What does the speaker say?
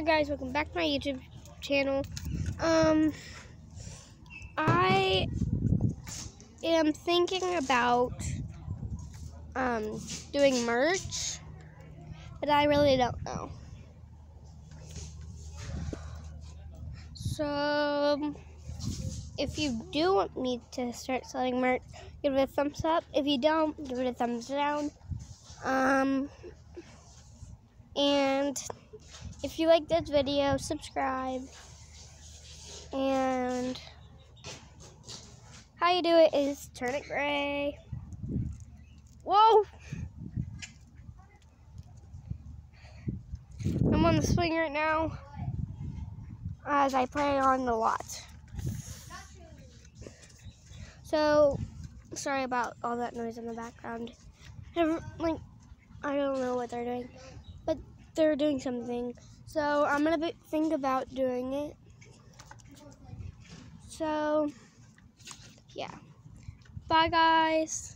Hi guys, welcome back to my YouTube channel. Um, I am thinking about um doing merch, but I really don't know. So, if you do want me to start selling merch, give it a thumbs up. If you don't, give it a thumbs down. Um, and if you like this video, subscribe. And how you do it is turn it gray. Whoa! I'm on the swing right now as I play on the lot. So, sorry about all that noise in the background. Like, I don't know what they're doing, they're doing something. So I'm gonna be, think about doing it. So yeah, bye guys.